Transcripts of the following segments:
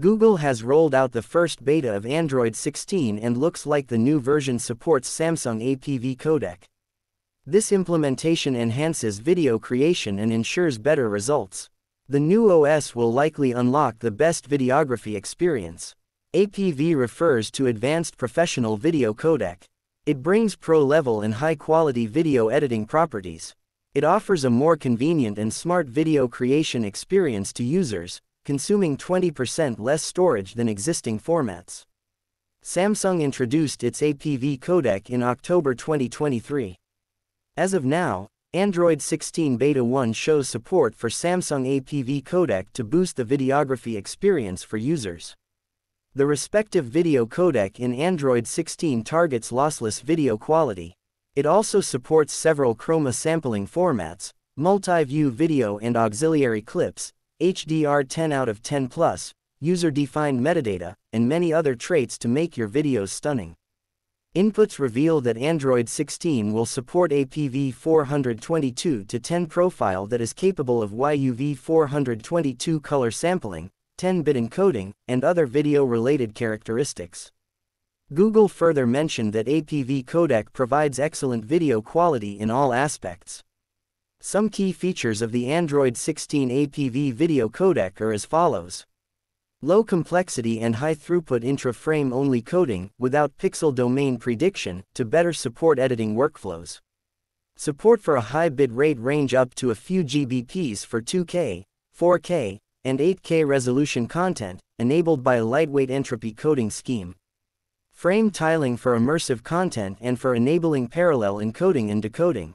Google has rolled out the first beta of Android 16 and looks like the new version supports Samsung APV codec. This implementation enhances video creation and ensures better results. The new OS will likely unlock the best videography experience. APV refers to Advanced Professional Video Codec. It brings pro-level and high-quality video editing properties. It offers a more convenient and smart video creation experience to users, consuming 20% less storage than existing formats. Samsung introduced its APV codec in October 2023. As of now, Android 16 Beta 1 shows support for Samsung APV codec to boost the videography experience for users. The respective video codec in Android 16 targets lossless video quality. It also supports several chroma sampling formats, multi-view video and auxiliary clips, HDR 10 out of 10 plus, user-defined metadata, and many other traits to make your videos stunning. Inputs reveal that Android 16 will support APV 422 to 10 profile that is capable of YUV 422 color sampling, 10-bit encoding, and other video-related characteristics. Google further mentioned that APV codec provides excellent video quality in all aspects. Some key features of the Android 16 APV video codec are as follows. Low complexity and high throughput intra-frame only coding, without pixel domain prediction, to better support editing workflows. Support for a high bit rate range up to a few GBPs for 2K, 4K, and 8K resolution content, enabled by a lightweight entropy coding scheme. Frame tiling for immersive content and for enabling parallel encoding and decoding.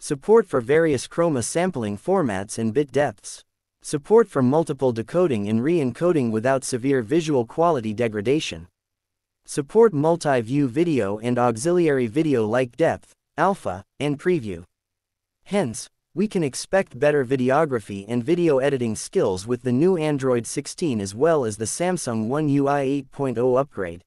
Support for various chroma sampling formats and bit depths. Support for multiple decoding and re-encoding without severe visual quality degradation. Support multi-view video and auxiliary video like depth, alpha, and preview. Hence, we can expect better videography and video editing skills with the new Android 16 as well as the Samsung One UI 8.0 upgrade.